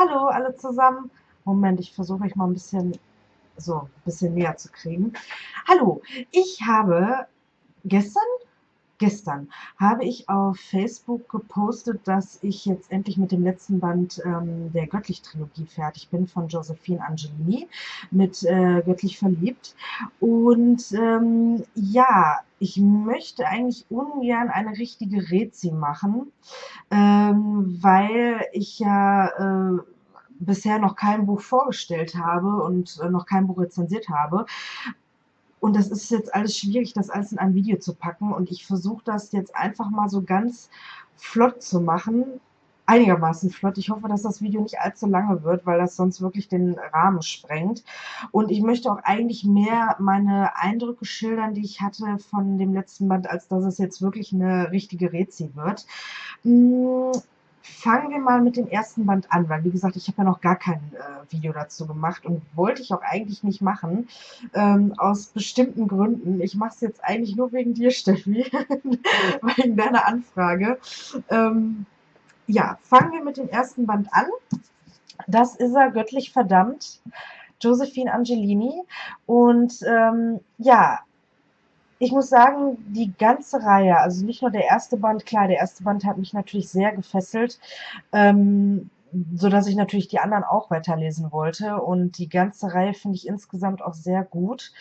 Hallo alle zusammen. Moment, ich versuche euch mal ein bisschen so ein bisschen näher zu kriegen. Hallo, ich habe gestern gestern habe ich auf Facebook gepostet, dass ich jetzt endlich mit dem letzten Band ähm, der Göttlich-Trilogie fertig bin von Josephine Angelini mit äh, Göttlich verliebt. Und ähm, ja, ich möchte eigentlich ungern eine richtige Rezi machen, ähm, weil ich ja äh, bisher noch kein Buch vorgestellt habe und äh, noch kein Buch rezensiert habe. Und das ist jetzt alles schwierig, das alles in ein Video zu packen. Und ich versuche das jetzt einfach mal so ganz flott zu machen. Einigermaßen flott. Ich hoffe, dass das Video nicht allzu lange wird, weil das sonst wirklich den Rahmen sprengt. Und ich möchte auch eigentlich mehr meine Eindrücke schildern, die ich hatte von dem letzten Band, als dass es jetzt wirklich eine richtige Rezi wird. Hm, fangen wir mal mit dem ersten Band an, weil wie gesagt, ich habe ja noch gar kein äh, Video dazu gemacht und wollte ich auch eigentlich nicht machen, ähm, aus bestimmten Gründen. Ich mache es jetzt eigentlich nur wegen dir, Steffi, wegen deiner Anfrage. Ähm, ja, fangen wir mit dem ersten Band an. Das ist er göttlich verdammt. Josephine Angelini. Und ähm, ja, ich muss sagen, die ganze Reihe, also nicht nur der erste Band, klar, der erste Band hat mich natürlich sehr gefesselt, ähm, so dass ich natürlich die anderen auch weiterlesen wollte. Und die ganze Reihe finde ich insgesamt auch sehr gut.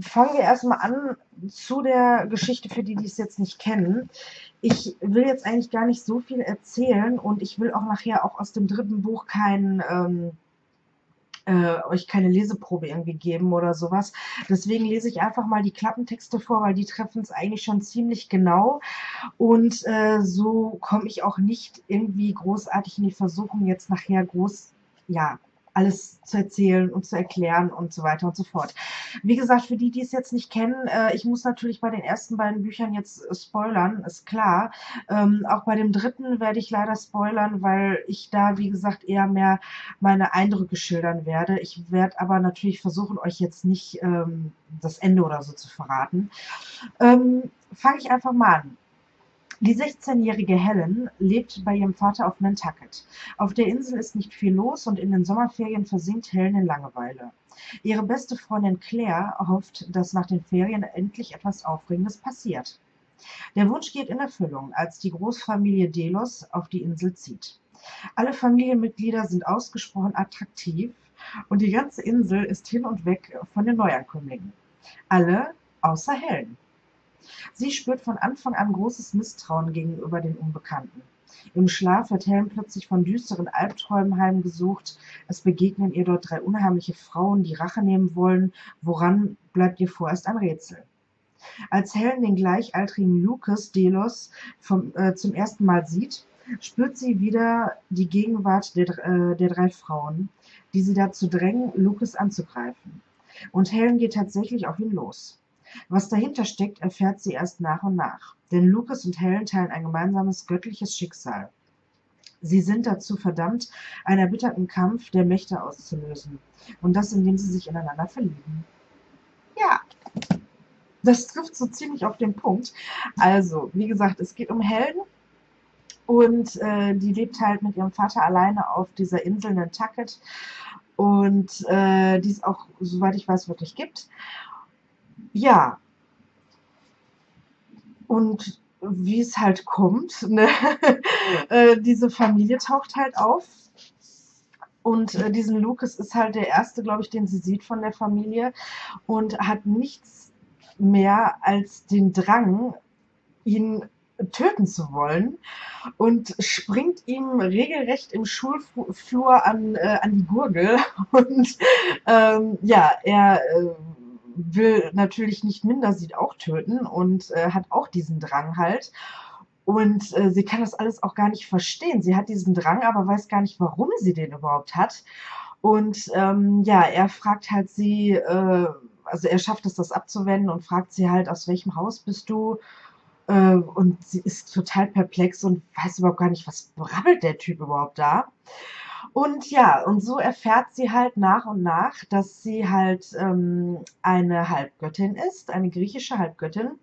Fangen wir erstmal an zu der Geschichte für die, die es jetzt nicht kennen. Ich will jetzt eigentlich gar nicht so viel erzählen und ich will auch nachher auch aus dem dritten Buch kein ähm, äh, euch keine Leseprobe irgendwie geben oder sowas. Deswegen lese ich einfach mal die Klappentexte vor, weil die treffen es eigentlich schon ziemlich genau. Und äh, so komme ich auch nicht irgendwie großartig in die Versuchung, jetzt nachher groß ja, alles zu erzählen und zu erklären und so weiter und so fort. Wie gesagt, für die, die es jetzt nicht kennen, äh, ich muss natürlich bei den ersten beiden Büchern jetzt äh, spoilern, ist klar. Ähm, auch bei dem dritten werde ich leider spoilern, weil ich da, wie gesagt, eher mehr meine Eindrücke schildern werde. Ich werde aber natürlich versuchen, euch jetzt nicht ähm, das Ende oder so zu verraten. Ähm, Fange ich einfach mal an. Die 16-jährige Helen lebt bei ihrem Vater auf Nantucket. Auf der Insel ist nicht viel los und in den Sommerferien versinkt Helen in Langeweile. Ihre beste Freundin Claire hofft, dass nach den Ferien endlich etwas Aufregendes passiert. Der Wunsch geht in Erfüllung, als die Großfamilie Delos auf die Insel zieht. Alle Familienmitglieder sind ausgesprochen attraktiv und die ganze Insel ist hin und weg von den Neuankömmlingen. Alle außer Helen. Sie spürt von Anfang an großes Misstrauen gegenüber den Unbekannten. Im Schlaf wird Helen plötzlich von düsteren Albträumen heimgesucht. Es begegnen ihr dort drei unheimliche Frauen, die Rache nehmen wollen. Woran bleibt ihr vorerst ein Rätsel? Als Helen den gleichaltrigen Lucas Delos vom, äh, zum ersten Mal sieht, spürt sie wieder die Gegenwart der, äh, der drei Frauen, die sie dazu drängen, Lucas anzugreifen. Und Helen geht tatsächlich auf ihn los. Was dahinter steckt, erfährt sie erst nach und nach. Denn Lucas und Helen teilen ein gemeinsames göttliches Schicksal. Sie sind dazu verdammt, einen erbitterten Kampf der Mächte auszulösen. Und das, indem sie sich ineinander verlieben. Ja, das trifft so ziemlich auf den Punkt. Also, wie gesagt, es geht um Helen. Und äh, die lebt halt mit ihrem Vater alleine auf dieser Insel Nantucket. Und äh, die es auch, soweit ich weiß, wirklich gibt. Ja. Und wie es halt kommt, ne? äh, diese Familie taucht halt auf. Und äh, diesen Lucas ist halt der erste, glaube ich, den sie sieht von der Familie und hat nichts mehr als den Drang, ihn töten zu wollen und springt ihm regelrecht im Schulflur an, äh, an die Gurgel. Und ähm, ja, er äh, will natürlich nicht minder sie auch töten und äh, hat auch diesen Drang halt. Und äh, sie kann das alles auch gar nicht verstehen. Sie hat diesen Drang, aber weiß gar nicht, warum sie den überhaupt hat. Und ähm, ja, er fragt halt sie, äh, also er schafft es, das abzuwenden und fragt sie halt, aus welchem Haus bist du? Äh, und sie ist total perplex und weiß überhaupt gar nicht, was brabbelt der Typ überhaupt da. Und ja, und so erfährt sie halt nach und nach, dass sie halt ähm, eine Halbgöttin ist, eine griechische Halbgöttin.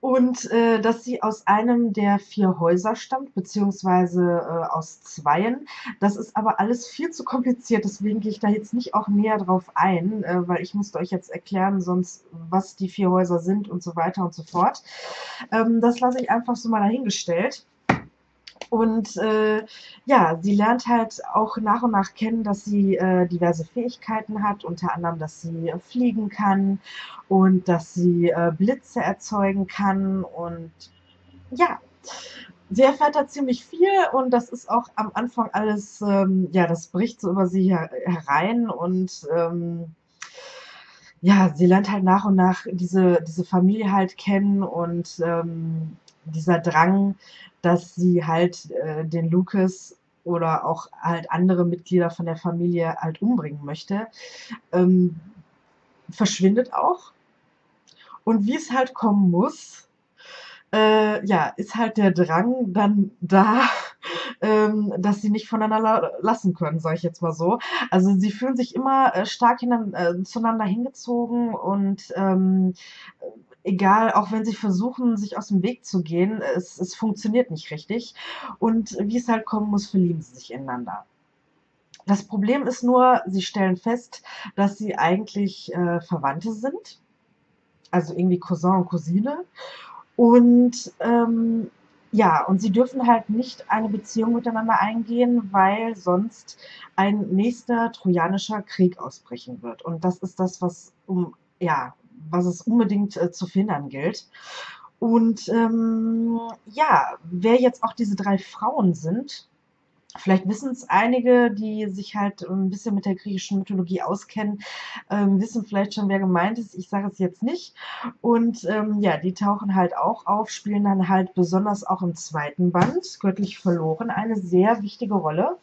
und äh, dass sie aus einem der vier Häuser stammt, beziehungsweise äh, aus zweien. Das ist aber alles viel zu kompliziert, deswegen gehe ich da jetzt nicht auch näher drauf ein, äh, weil ich musste euch jetzt erklären, sonst was die vier Häuser sind und so weiter und so fort. Ähm, das lasse ich einfach so mal dahingestellt. Und äh, ja, sie lernt halt auch nach und nach kennen, dass sie äh, diverse Fähigkeiten hat, unter anderem, dass sie äh, fliegen kann und dass sie äh, Blitze erzeugen kann. Und ja, sie erfährt da ziemlich viel und das ist auch am Anfang alles, ähm, ja, das bricht so über sie her herein und ähm, ja, sie lernt halt nach und nach diese, diese Familie halt kennen und ähm, dieser Drang, dass sie halt äh, den Lucas oder auch halt andere Mitglieder von der Familie halt umbringen möchte, ähm, verschwindet auch. Und wie es halt kommen muss, äh, ja, ist halt der Drang dann da, ähm, dass sie nicht voneinander lassen können, sage ich jetzt mal so. Also sie fühlen sich immer äh, stark hinan, äh, zueinander hingezogen und ähm, egal, auch wenn sie versuchen, sich aus dem Weg zu gehen, es, es funktioniert nicht richtig. Und wie es halt kommen muss, verlieben sie sich ineinander. Das Problem ist nur, sie stellen fest, dass sie eigentlich äh, Verwandte sind. Also irgendwie Cousin und Cousine. Und ähm, ja, und sie dürfen halt nicht eine Beziehung miteinander eingehen, weil sonst ein nächster trojanischer Krieg ausbrechen wird. Und das ist das, was um ja was es unbedingt äh, zu verhindern gilt. Und ähm, ja, wer jetzt auch diese drei Frauen sind, Vielleicht wissen es einige, die sich halt ein bisschen mit der griechischen Mythologie auskennen, ähm, wissen vielleicht schon, wer gemeint ist. Ich sage es jetzt nicht. Und ähm, ja, die tauchen halt auch auf, spielen dann halt besonders auch im zweiten Band, göttlich verloren, eine sehr wichtige Rolle.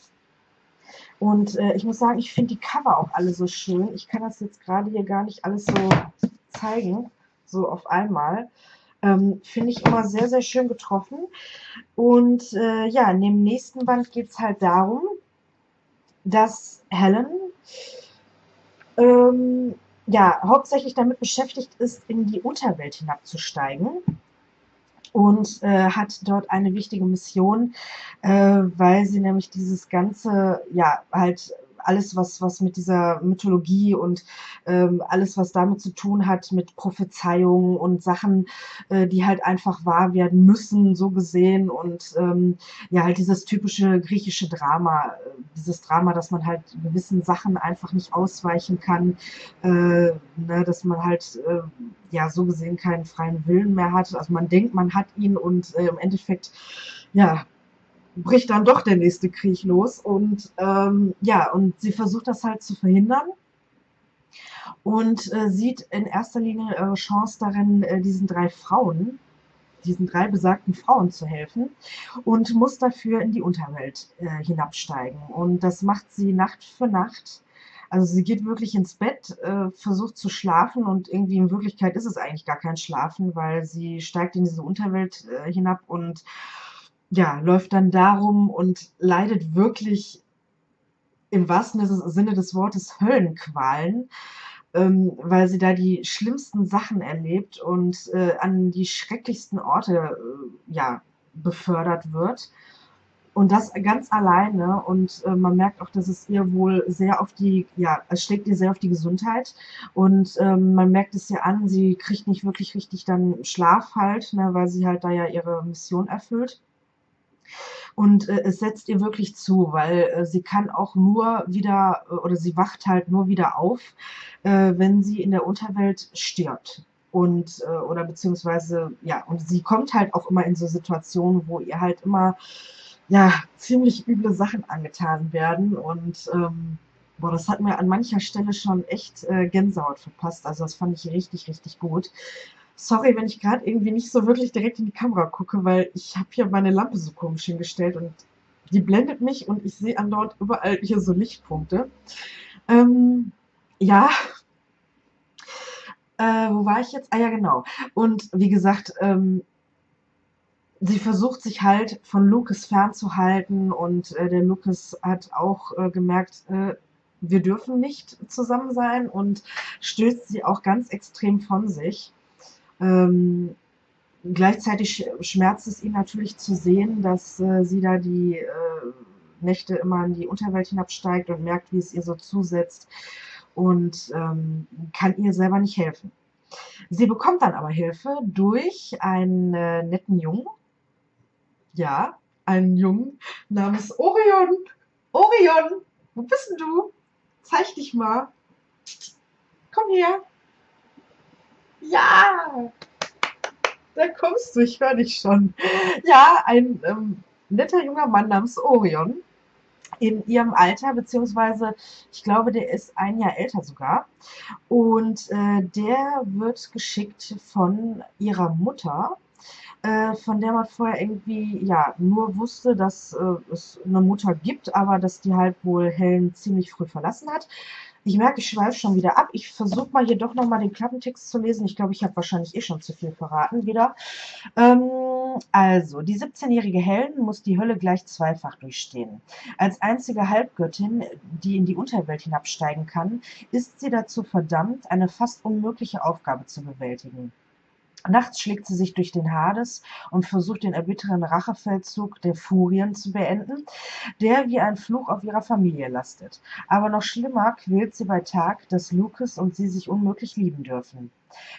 Und äh, ich muss sagen, ich finde die Cover auch alle so schön. Ich kann das jetzt gerade hier gar nicht alles so zeigen, so auf einmal. Ähm, Finde ich immer sehr, sehr schön getroffen. Und äh, ja, in dem nächsten Band geht es halt darum, dass Helen ähm, ja hauptsächlich damit beschäftigt ist, in die Unterwelt hinabzusteigen und äh, hat dort eine wichtige Mission, äh, weil sie nämlich dieses ganze, ja, halt alles, was, was mit dieser Mythologie und ähm, alles, was damit zu tun hat, mit Prophezeiungen und Sachen, äh, die halt einfach wahr werden müssen, so gesehen. Und ähm, ja, halt dieses typische griechische Drama, äh, dieses Drama, dass man halt gewissen Sachen einfach nicht ausweichen kann, äh, ne, dass man halt äh, ja so gesehen keinen freien Willen mehr hat. Also man denkt, man hat ihn und äh, im Endeffekt ja, bricht dann doch der nächste Krieg los. Und ähm, ja, und sie versucht das halt zu verhindern und äh, sieht in erster Linie ihre Chance darin, äh, diesen drei Frauen, diesen drei besagten Frauen zu helfen und muss dafür in die Unterwelt äh, hinabsteigen. Und das macht sie Nacht für Nacht. Also sie geht wirklich ins Bett, äh, versucht zu schlafen und irgendwie in Wirklichkeit ist es eigentlich gar kein Schlafen, weil sie steigt in diese Unterwelt äh, hinab und ja, läuft dann darum und leidet wirklich im wahrsten Sinne des Wortes Höllenqualen, ähm, weil sie da die schlimmsten Sachen erlebt und äh, an die schrecklichsten Orte äh, ja, befördert wird. Und das ganz alleine. Und äh, man merkt auch, dass es ihr wohl sehr auf die, ja, es schlägt ihr sehr auf die Gesundheit. Und ähm, man merkt es ihr an, sie kriegt nicht wirklich richtig dann Schlaf halt, ne, weil sie halt da ja ihre Mission erfüllt. Und äh, es setzt ihr wirklich zu, weil äh, sie kann auch nur wieder äh, oder sie wacht halt nur wieder auf, äh, wenn sie in der Unterwelt stirbt. Und, äh, oder beziehungsweise, ja, und sie kommt halt auch immer in so Situationen, wo ihr halt immer, ja, ziemlich üble Sachen angetan werden. Und, ähm, boah, das hat mir an mancher Stelle schon echt äh, Gänsehaut verpasst. Also das fand ich richtig, richtig gut. Sorry, wenn ich gerade irgendwie nicht so wirklich direkt in die Kamera gucke, weil ich habe hier meine Lampe so komisch hingestellt und die blendet mich und ich sehe andauernd überall hier so Lichtpunkte. Ähm, ja. Äh, wo war ich jetzt? Ah ja, genau. Und wie gesagt, ähm, sie versucht sich halt von Lucas fernzuhalten und äh, der Lucas hat auch äh, gemerkt, äh, wir dürfen nicht zusammen sein und stößt sie auch ganz extrem von sich. Ähm, gleichzeitig schmerzt es ihn natürlich zu sehen, dass äh, sie da die äh, Nächte immer in die Unterwelt hinabsteigt und merkt, wie es ihr so zusetzt und ähm, kann ihr selber nicht helfen. Sie bekommt dann aber Hilfe durch einen äh, netten Jungen. Ja, einen Jungen namens Orion. Orion, wo bist denn du? Zeig dich mal. Komm her. Ja, da kommst du, ich höre dich schon. Ja, ein ähm, netter junger Mann namens Orion in ihrem Alter, beziehungsweise ich glaube, der ist ein Jahr älter sogar. Und äh, der wird geschickt von ihrer Mutter, äh, von der man vorher irgendwie ja nur wusste, dass äh, es eine Mutter gibt, aber dass die halt wohl Helen ziemlich früh verlassen hat. Ich merke, ich schweife schon wieder ab. Ich versuche mal hier doch nochmal den Klappentext zu lesen. Ich glaube, ich habe wahrscheinlich eh schon zu viel verraten wieder. Ähm, also, die 17-jährige Helen muss die Hölle gleich zweifach durchstehen. Als einzige Halbgöttin, die in die Unterwelt hinabsteigen kann, ist sie dazu verdammt, eine fast unmögliche Aufgabe zu bewältigen. Nachts schlägt sie sich durch den Hades und versucht den erbitternden Rachefeldzug der Furien zu beenden, der wie ein Fluch auf ihrer Familie lastet. Aber noch schlimmer quält sie bei Tag, dass Lucas und sie sich unmöglich lieben dürfen.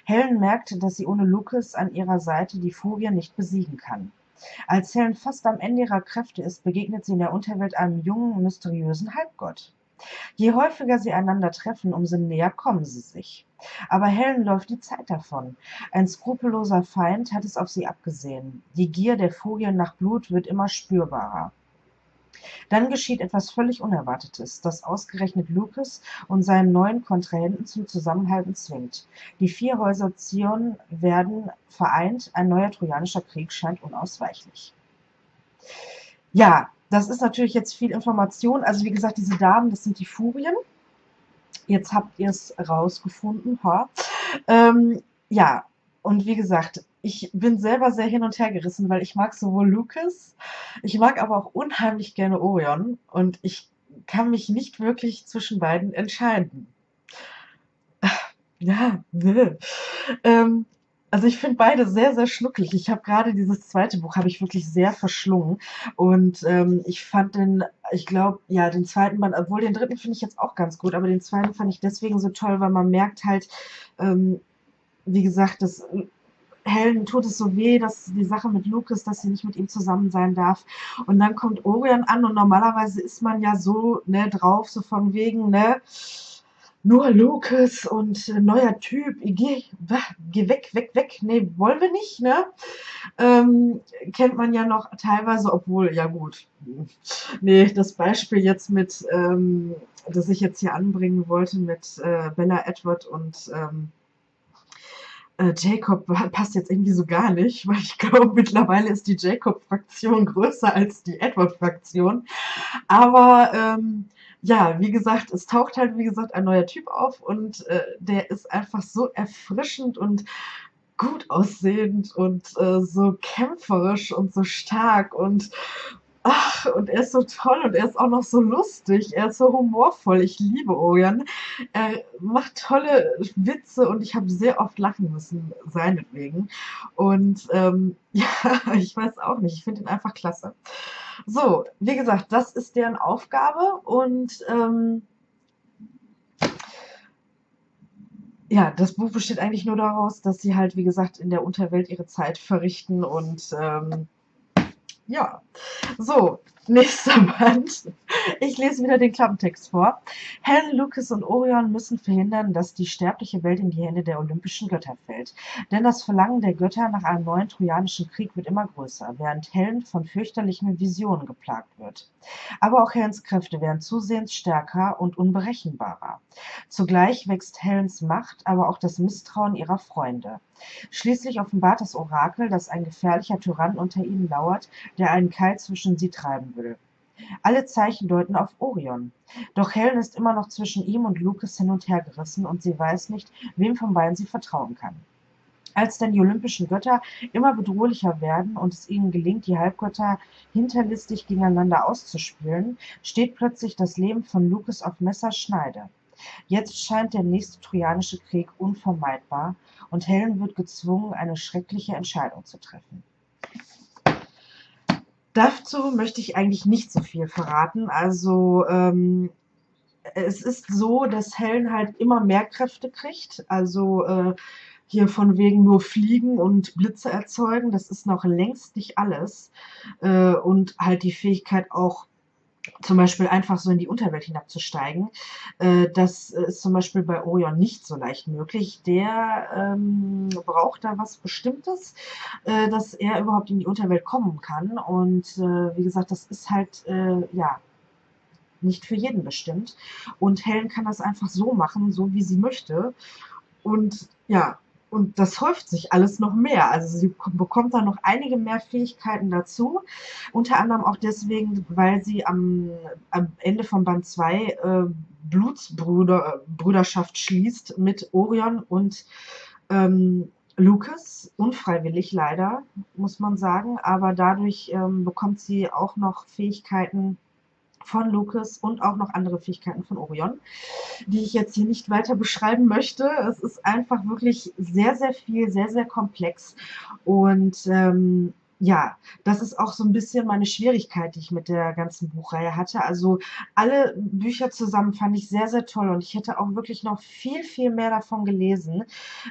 Helen merkt, dass sie ohne Lucas an ihrer Seite die Furien nicht besiegen kann. Als Helen fast am Ende ihrer Kräfte ist, begegnet sie in der Unterwelt einem jungen, mysteriösen Halbgott. Je häufiger sie einander treffen, umso näher kommen sie sich. Aber Helen läuft die Zeit davon. Ein skrupelloser Feind hat es auf sie abgesehen. Die Gier der Furien nach Blut wird immer spürbarer. Dann geschieht etwas völlig Unerwartetes, das ausgerechnet Lucas und seinen neuen Kontrahenten zum Zusammenhalten zwingt. Die vier Häuser Zion werden vereint, ein neuer trojanischer Krieg scheint unausweichlich. Ja, das ist natürlich jetzt viel Information. Also wie gesagt, diese Damen, das sind die Furien. Jetzt habt ihr es rausgefunden. Ha. Ähm, ja, und wie gesagt, ich bin selber sehr hin und her gerissen, weil ich mag sowohl Lucas, ich mag aber auch unheimlich gerne Orion und ich kann mich nicht wirklich zwischen beiden entscheiden. Ja, ähm, also ich finde beide sehr, sehr schnucklig. Ich habe gerade dieses zweite Buch, habe ich wirklich sehr verschlungen. Und ähm, ich fand den, ich glaube, ja, den zweiten Band, obwohl den dritten finde ich jetzt auch ganz gut, aber den zweiten fand ich deswegen so toll, weil man merkt halt, ähm, wie gesagt, dass Helen tut es so weh, dass die Sache mit Lucas, dass sie nicht mit ihm zusammen sein darf. Und dann kommt Orion an und normalerweise ist man ja so ne, drauf, so von wegen, ne, nur Lucas und äh, neuer Typ, geh, geh weg, weg, weg, nee, wollen wir nicht, ne? Ähm, kennt man ja noch teilweise, obwohl, ja gut, nee, das Beispiel jetzt mit, ähm, das ich jetzt hier anbringen wollte mit äh, Bella Edward und ähm, äh, Jacob passt jetzt irgendwie so gar nicht, weil ich glaube, mittlerweile ist die Jacob-Fraktion größer als die Edward-Fraktion. Aber ähm, ja, wie gesagt, es taucht halt, wie gesagt, ein neuer Typ auf und äh, der ist einfach so erfrischend und gut aussehend und äh, so kämpferisch und so stark und ach, und er ist so toll und er ist auch noch so lustig, er ist so humorvoll. Ich liebe Orion. Er macht tolle Witze und ich habe sehr oft lachen müssen, seinetwegen. Und ähm, ja, ich weiß auch nicht, ich finde ihn einfach klasse. So, wie gesagt, das ist deren Aufgabe und ähm, ja, das Buch besteht eigentlich nur daraus, dass sie halt, wie gesagt, in der Unterwelt ihre Zeit verrichten und ähm, ja, so, nächster Band. Ich lese wieder den Klappentext vor. Helen, Lucas und Orion müssen verhindern, dass die sterbliche Welt in die Hände der olympischen Götter fällt. Denn das Verlangen der Götter nach einem neuen trojanischen Krieg wird immer größer, während Helen von fürchterlichen Visionen geplagt wird. Aber auch Helens Kräfte werden zusehends stärker und unberechenbarer. Zugleich wächst Helens Macht, aber auch das Misstrauen ihrer Freunde. Schließlich offenbart das Orakel, dass ein gefährlicher Tyrann unter ihnen lauert, der einen Keil zwischen sie treiben will. Alle Zeichen deuten auf Orion. Doch Helen ist immer noch zwischen ihm und Lucas hin und her gerissen und sie weiß nicht, wem von beiden sie vertrauen kann. Als dann die olympischen Götter immer bedrohlicher werden und es ihnen gelingt, die Halbgötter hinterlistig gegeneinander auszuspielen, steht plötzlich das Leben von Lucas auf Messerschneide. Jetzt scheint der nächste Trojanische Krieg unvermeidbar und Helen wird gezwungen, eine schreckliche Entscheidung zu treffen. Dazu möchte ich eigentlich nicht so viel verraten. Also ähm, es ist so, dass Helen halt immer mehr Kräfte kriegt. Also äh, hier von wegen nur fliegen und Blitze erzeugen, das ist noch längst nicht alles. Äh, und halt die Fähigkeit auch zum Beispiel einfach so in die Unterwelt hinabzusteigen. Äh, das ist zum Beispiel bei Orion nicht so leicht möglich. Der ähm, braucht da was Bestimmtes, äh, dass er überhaupt in die Unterwelt kommen kann. Und äh, wie gesagt, das ist halt, äh, ja, nicht für jeden bestimmt. Und Helen kann das einfach so machen, so wie sie möchte. Und ja, und das häuft sich alles noch mehr. Also sie bekommt da noch einige mehr Fähigkeiten dazu. Unter anderem auch deswegen, weil sie am, am Ende von Band 2 äh, Blutsbrüderschaft schließt mit Orion und ähm, Lucas, unfreiwillig leider, muss man sagen, aber dadurch ähm, bekommt sie auch noch Fähigkeiten, von Lucas und auch noch andere Fähigkeiten von Orion, die ich jetzt hier nicht weiter beschreiben möchte. Es ist einfach wirklich sehr, sehr viel, sehr, sehr komplex und ähm, ja, das ist auch so ein bisschen meine Schwierigkeit, die ich mit der ganzen Buchreihe hatte. Also alle Bücher zusammen fand ich sehr, sehr toll und ich hätte auch wirklich noch viel, viel mehr davon gelesen,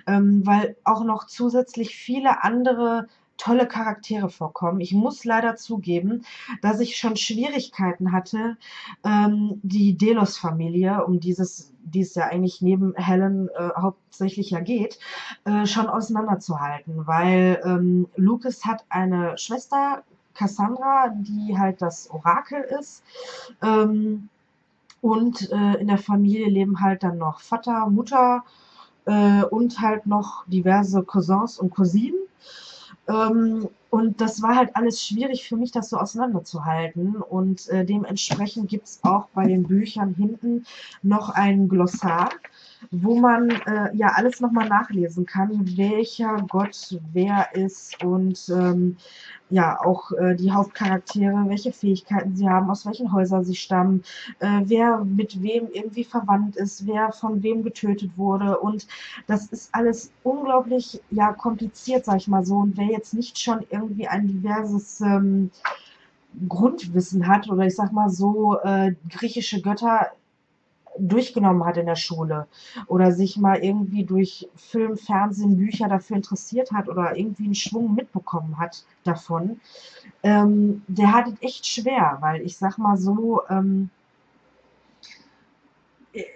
ähm, weil auch noch zusätzlich viele andere tolle Charaktere vorkommen. Ich muss leider zugeben, dass ich schon Schwierigkeiten hatte, ähm, die Delos-Familie, um dieses, die es ja eigentlich neben Helen äh, hauptsächlich ja geht, äh, schon auseinanderzuhalten, weil ähm, Lucas hat eine Schwester, Cassandra, die halt das Orakel ist. Ähm, und äh, in der Familie leben halt dann noch Vater, Mutter äh, und halt noch diverse Cousins und Cousinen. Ähm, und das war halt alles schwierig für mich, das so auseinanderzuhalten. Und äh, dementsprechend gibt es auch bei den Büchern hinten noch ein Glossar, wo man äh, ja alles nochmal nachlesen kann, welcher Gott wer ist und ähm, ja auch äh, die Hauptcharaktere, welche Fähigkeiten sie haben, aus welchen Häusern sie stammen, äh, wer mit wem irgendwie verwandt ist, wer von wem getötet wurde und das ist alles unglaublich ja kompliziert, sag ich mal so. Und wer jetzt nicht schon irgendwie ein diverses ähm, Grundwissen hat oder ich sag mal so äh, griechische Götter durchgenommen hat in der Schule oder sich mal irgendwie durch Film, Fernsehen, Bücher dafür interessiert hat oder irgendwie einen Schwung mitbekommen hat davon, ähm, der hat es echt schwer, weil ich sag mal so, ähm,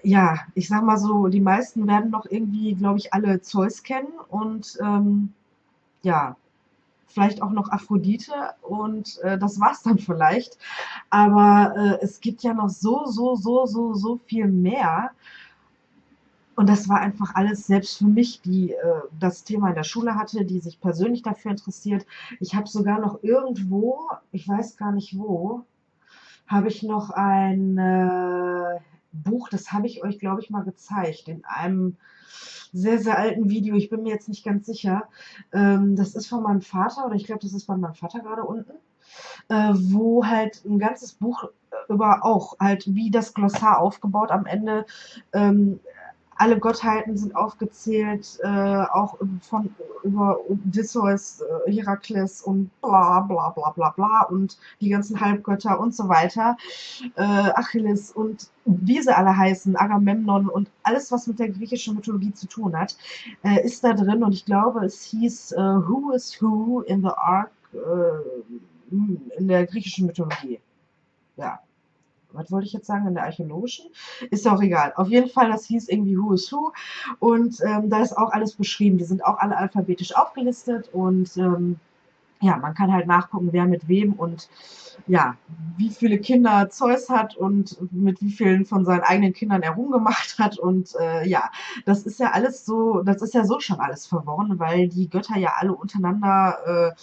ja, ich sag mal so, die meisten werden noch irgendwie, glaube ich, alle Zeus kennen und ähm, ja, vielleicht auch noch Aphrodite und äh, das war's dann vielleicht. Aber äh, es gibt ja noch so, so, so, so, so viel mehr. Und das war einfach alles, selbst für mich, die äh, das Thema in der Schule hatte, die sich persönlich dafür interessiert. Ich habe sogar noch irgendwo, ich weiß gar nicht wo, habe ich noch ein äh, Buch, das habe ich euch, glaube ich, mal gezeigt, in einem sehr, sehr alten Video. Ich bin mir jetzt nicht ganz sicher. Ähm, das ist von meinem Vater oder ich glaube, das ist bei meinem Vater gerade unten. Äh, wo halt ein ganzes Buch über auch halt wie das Glossar aufgebaut am Ende ähm, alle Gottheiten sind aufgezählt, äh, auch von über Odysseus, äh, Herakles und bla bla bla bla bla und die ganzen Halbgötter und so weiter, äh, Achilles und wie sie alle heißen, Agamemnon und alles, was mit der griechischen Mythologie zu tun hat, äh, ist da drin und ich glaube, es hieß äh, Who is Who in the Ark äh, in der griechischen Mythologie. Ja, was wollte ich jetzt sagen, in der archäologischen? Ist auch egal. Auf jeden Fall, das hieß irgendwie Who is Who und ähm, da ist auch alles beschrieben. Die sind auch alle alphabetisch aufgelistet und ähm, ja, man kann halt nachgucken, wer mit wem und ja, wie viele Kinder Zeus hat und mit wie vielen von seinen eigenen Kindern er rumgemacht hat. Und äh, ja, das ist ja alles so, das ist ja so schon alles verworren, weil die Götter ja alle untereinander äh,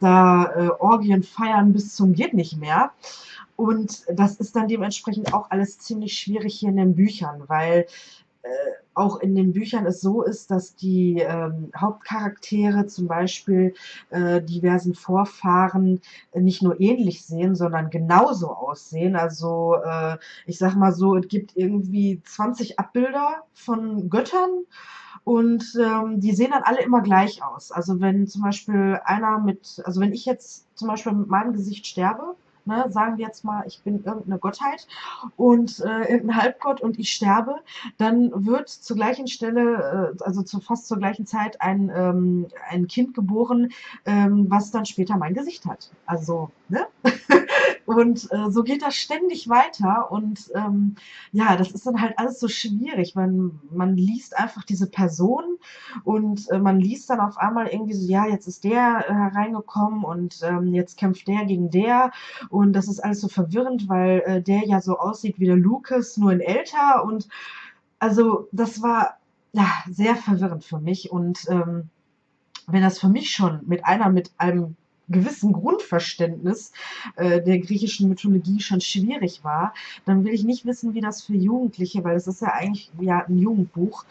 da äh, Orgien feiern bis zum geht nicht mehr. Und das ist dann dementsprechend auch alles ziemlich schwierig hier in den Büchern, weil äh, auch in den Büchern es so ist, dass die ähm, Hauptcharaktere zum Beispiel äh, diversen Vorfahren nicht nur ähnlich sehen, sondern genauso aussehen. Also äh, ich sag mal so, es gibt irgendwie 20 Abbilder von Göttern und ähm, die sehen dann alle immer gleich aus. Also wenn zum Beispiel einer mit, also wenn ich jetzt zum Beispiel mit meinem Gesicht sterbe, ne, sagen wir jetzt mal, ich bin irgendeine Gottheit und äh, irgendein Halbgott und ich sterbe, dann wird zur gleichen Stelle, äh, also zu fast zur gleichen Zeit ein, ähm, ein Kind geboren, ähm, was dann später mein Gesicht hat. Also, ne? Und äh, so geht das ständig weiter. Und ähm, ja, das ist dann halt alles so schwierig. Man, man liest einfach diese Person und äh, man liest dann auf einmal irgendwie so, ja, jetzt ist der äh, hereingekommen und ähm, jetzt kämpft der gegen der. Und das ist alles so verwirrend, weil äh, der ja so aussieht wie der Lucas, nur in älter. Und also das war ja sehr verwirrend für mich. Und ähm, wenn das für mich schon mit einer mit einem gewissen Grundverständnis äh, der griechischen Mythologie schon schwierig war, dann will ich nicht wissen, wie das für Jugendliche, weil es ist ja eigentlich ja ein Jugendbuch,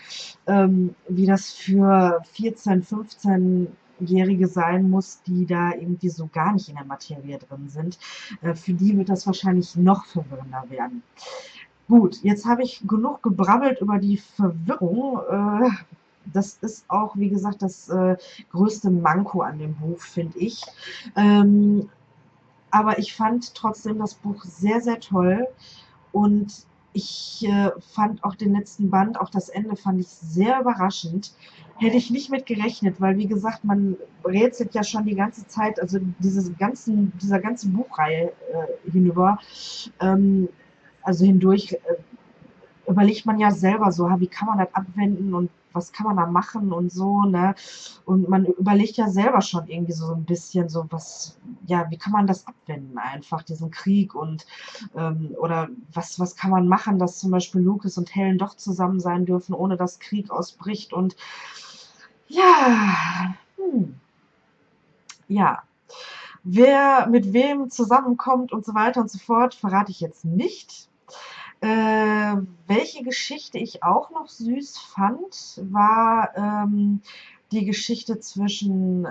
ähm, wie das für 14, 15 Jährige sein muss, die da irgendwie so gar nicht in der Materie drin sind. Äh, für die wird das wahrscheinlich noch verwirrender werden. Gut, jetzt habe ich genug gebrabbelt über die Verwirrung. Äh, das ist auch, wie gesagt, das äh, größte Manko an dem Buch, finde ich. Ähm, aber ich fand trotzdem das Buch sehr, sehr toll und ich äh, fand auch den letzten Band, auch das Ende fand ich sehr überraschend. Hätte ich nicht mit gerechnet, weil wie gesagt, man rätselt ja schon die ganze Zeit, also diese ganzen, dieser ganzen Buchreihe äh, hinüber, ähm, also hindurch, äh, überlegt man ja selber so, wie kann man das abwenden und was kann man da machen und so, ne? Und man überlegt ja selber schon irgendwie so ein bisschen so, was, ja, wie kann man das abwenden einfach, diesen Krieg und, ähm, oder was, was kann man machen, dass zum Beispiel Lucas und Helen doch zusammen sein dürfen, ohne dass Krieg ausbricht und, ja, hm, ja. Wer mit wem zusammenkommt und so weiter und so fort, verrate ich jetzt nicht. Äh, welche Geschichte ich auch noch süß fand, war ähm, die Geschichte zwischen, äh,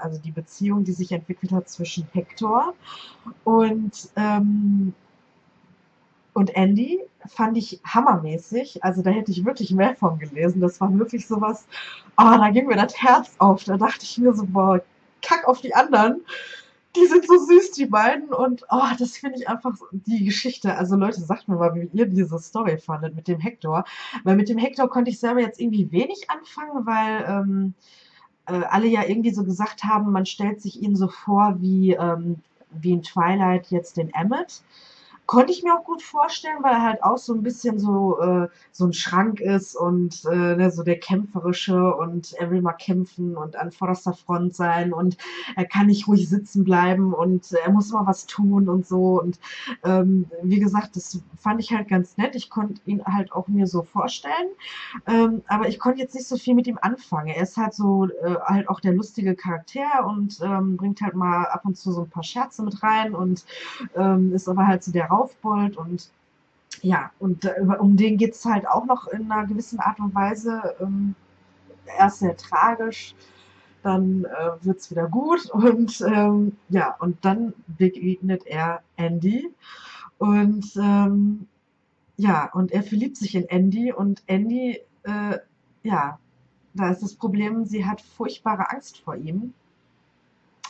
also die Beziehung, die sich entwickelt hat zwischen Hector und, ähm, und Andy, fand ich hammermäßig. Also da hätte ich wirklich mehr von gelesen. Das war wirklich sowas, oh, da ging mir das Herz auf. Da dachte ich mir so, boah, kack auf die anderen die sind so süß, die beiden. Und oh, das finde ich einfach die Geschichte. Also Leute, sagt mir mal, wie ihr diese Story fandet mit dem Hector. Weil mit dem Hector konnte ich selber jetzt irgendwie wenig anfangen, weil ähm, äh, alle ja irgendwie so gesagt haben, man stellt sich ihn so vor wie, ähm, wie in Twilight jetzt den Emmet. Konnte ich mir auch gut vorstellen, weil er halt auch so ein bisschen so, äh, so ein Schrank ist und äh, ne, so der Kämpferische und er will mal kämpfen und an vorderster Front sein und er kann nicht ruhig sitzen bleiben und er muss immer was tun und so. Und ähm, wie gesagt, das fand ich halt ganz nett. Ich konnte ihn halt auch mir so vorstellen, ähm, aber ich konnte jetzt nicht so viel mit ihm anfangen. Er ist halt so äh, halt auch der lustige Charakter und ähm, bringt halt mal ab und zu so ein paar Scherze mit rein und ähm, ist aber halt so der Raufbold und ja, und äh, um den geht es halt auch noch in einer gewissen Art und Weise. Ähm, erst sehr tragisch, dann äh, wird es wieder gut und ähm, ja, und dann begegnet er Andy und ähm, ja, und er verliebt sich in Andy und Andy, äh, ja, da ist das Problem, sie hat furchtbare Angst vor ihm,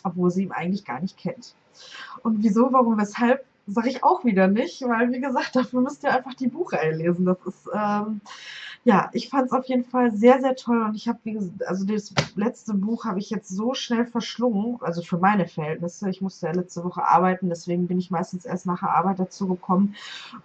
obwohl sie ihn eigentlich gar nicht kennt. Und wieso, warum, weshalb, sage ich auch wieder nicht, weil wie gesagt, dafür müsst ihr einfach die Buchreihe lesen. Das ist, ähm, ja, ich fand es auf jeden Fall sehr, sehr toll und ich habe, wie gesagt, also das letzte Buch habe ich jetzt so schnell verschlungen, also für meine Verhältnisse. Ich musste ja letzte Woche arbeiten, deswegen bin ich meistens erst nach der Arbeit dazu gekommen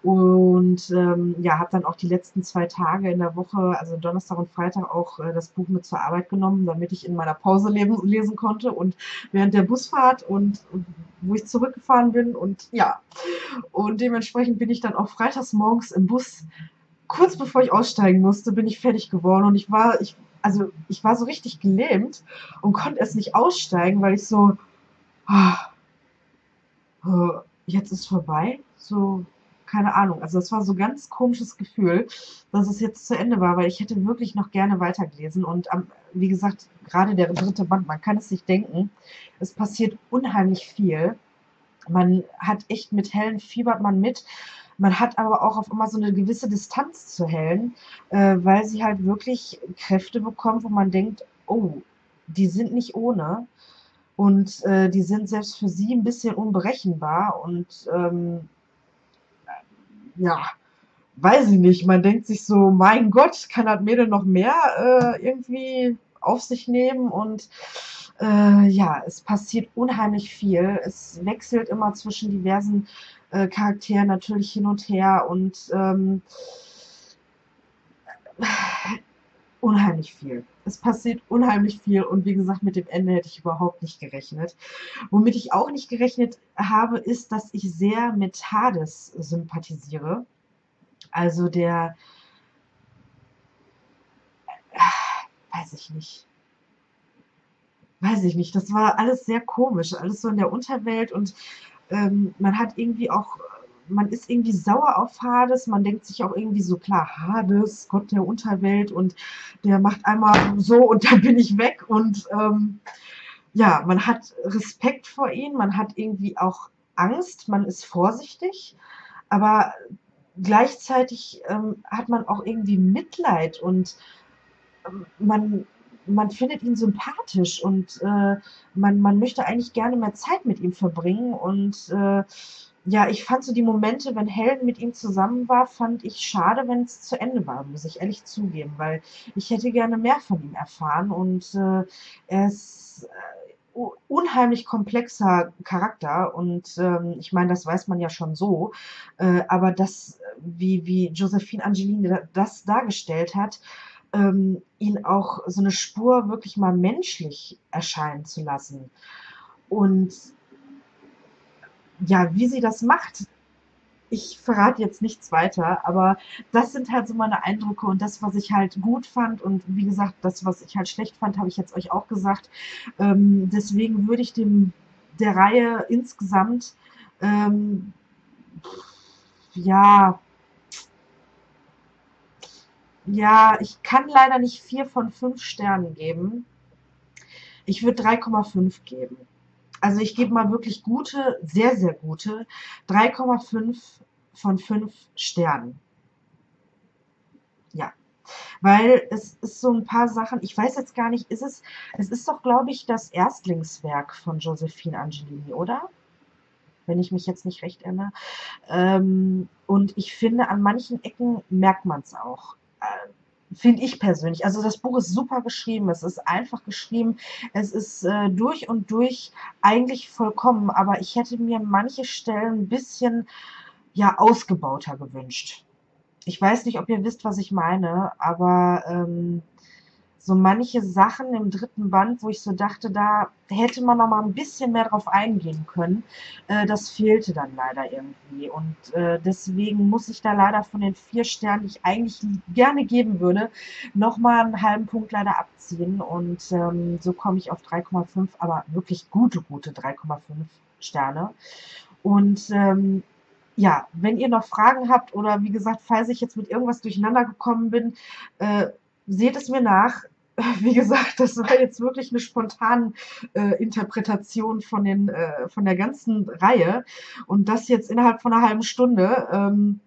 und ähm, ja, habe dann auch die letzten zwei Tage in der Woche, also Donnerstag und Freitag auch äh, das Buch mit zur Arbeit genommen, damit ich in meiner Pause leben, lesen konnte und während der Busfahrt und, und wo ich zurückgefahren bin und ja, und dementsprechend bin ich dann auch freitags morgens im Bus kurz bevor ich aussteigen musste, bin ich fertig geworden und ich war, ich, also ich war so richtig gelähmt und konnte es nicht aussteigen, weil ich so, oh, oh, jetzt ist vorbei, so, keine Ahnung. Also das war so ein ganz komisches Gefühl, dass es jetzt zu Ende war, weil ich hätte wirklich noch gerne weitergelesen. Und am, wie gesagt, gerade der dritte Band, man kann es sich denken, es passiert unheimlich viel. Man hat echt mit Helen fiebert man mit. Man hat aber auch auf immer so eine gewisse Distanz zu Helen, äh, weil sie halt wirklich Kräfte bekommt, wo man denkt, oh, die sind nicht ohne. Und äh, die sind selbst für sie ein bisschen unberechenbar. Und ähm, ja, weiß ich nicht. Man denkt sich so, mein Gott, kann das Mädel noch mehr äh, irgendwie auf sich nehmen? Und äh, ja, es passiert unheimlich viel. Es wechselt immer zwischen diversen äh, Charakteren natürlich hin und her und ähm, unheimlich viel. Es passiert unheimlich viel und wie gesagt, mit dem Ende hätte ich überhaupt nicht gerechnet. Womit ich auch nicht gerechnet habe, ist, dass ich sehr mit Hades sympathisiere. Also der, weiß ich nicht. Weiß ich nicht. Das war alles sehr komisch. Alles so in der Unterwelt und ähm, man hat irgendwie auch man ist irgendwie sauer auf Hades. Man denkt sich auch irgendwie so, klar, Hades, Gott der Unterwelt und der macht einmal so und dann bin ich weg. Und ähm, ja, man hat Respekt vor ihm, man hat irgendwie auch Angst, man ist vorsichtig, aber gleichzeitig ähm, hat man auch irgendwie Mitleid und ähm, man, man findet ihn sympathisch und äh, man, man möchte eigentlich gerne mehr Zeit mit ihm verbringen und äh, ja, ich fand so die Momente, wenn Helen mit ihm zusammen war, fand ich schade, wenn es zu Ende war, muss ich ehrlich zugeben, weil ich hätte gerne mehr von ihm erfahren und äh, er ist äh, unheimlich komplexer Charakter und ähm, ich meine, das weiß man ja schon so, äh, aber das, wie, wie Josephine Angelini das dargestellt hat, ähm, ihn auch so eine Spur wirklich mal menschlich erscheinen zu lassen. Und ja, wie sie das macht, ich verrate jetzt nichts weiter, aber das sind halt so meine Eindrücke und das, was ich halt gut fand und wie gesagt, das, was ich halt schlecht fand, habe ich jetzt euch auch gesagt. Ähm, deswegen würde ich dem der Reihe insgesamt ähm, ja ja, ich kann leider nicht vier von fünf Sternen geben. Ich würde 3,5 geben also ich gebe mal wirklich gute, sehr, sehr gute 3,5 von 5 Sternen. Ja. Weil es ist so ein paar Sachen, ich weiß jetzt gar nicht, ist es, es ist doch, glaube ich, das Erstlingswerk von Josephine Angelini, oder? Wenn ich mich jetzt nicht recht erinnere. Ähm, und ich finde, an manchen Ecken merkt man es auch. Äh, finde ich persönlich. Also das Buch ist super geschrieben, es ist einfach geschrieben, es ist äh, durch und durch eigentlich vollkommen, aber ich hätte mir manche Stellen ein bisschen ja ausgebauter gewünscht. Ich weiß nicht, ob ihr wisst, was ich meine, aber ähm, so manche Sachen im dritten Band, wo ich so dachte, da hätte man noch mal ein bisschen mehr drauf eingehen können. Äh, das fehlte dann leider irgendwie. Und äh, deswegen muss ich da leider von den vier Sternen, die ich eigentlich gerne geben würde, noch mal einen halben Punkt leider abziehen. Und ähm, so komme ich auf 3,5, aber wirklich gute, gute 3,5 Sterne. Und ähm, ja, wenn ihr noch Fragen habt oder wie gesagt, falls ich jetzt mit irgendwas durcheinander gekommen bin, äh, seht es mir nach. wie gesagt, das war jetzt wirklich eine spontane äh, Interpretation von, den, äh, von der ganzen Reihe. Und das jetzt innerhalb von einer halben Stunde. Ähm,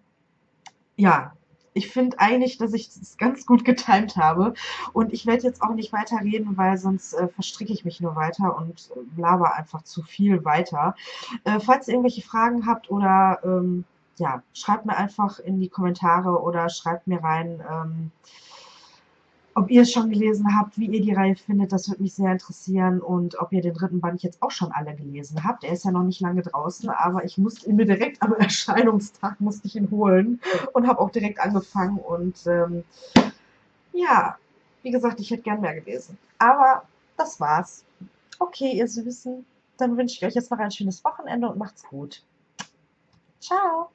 ja, ich finde eigentlich, dass ich es ganz gut getimt habe. Und ich werde jetzt auch nicht weiter reden, weil sonst äh, verstricke ich mich nur weiter und äh, laber einfach zu viel weiter. Äh, falls ihr irgendwelche Fragen habt oder ähm, ja, schreibt mir einfach in die Kommentare oder schreibt mir rein. Ähm, ob ihr es schon gelesen habt, wie ihr die Reihe findet, das würde mich sehr interessieren und ob ihr den dritten Band jetzt auch schon alle gelesen habt. Er ist ja noch nicht lange draußen, aber ich musste ihn mir direkt am Erscheinungstag musste ich ihn holen und habe auch direkt angefangen und ähm, ja, wie gesagt, ich hätte gern mehr gelesen. Aber das war's. Okay, ihr Süßen, dann wünsche ich euch jetzt noch ein schönes Wochenende und macht's gut. Ciao.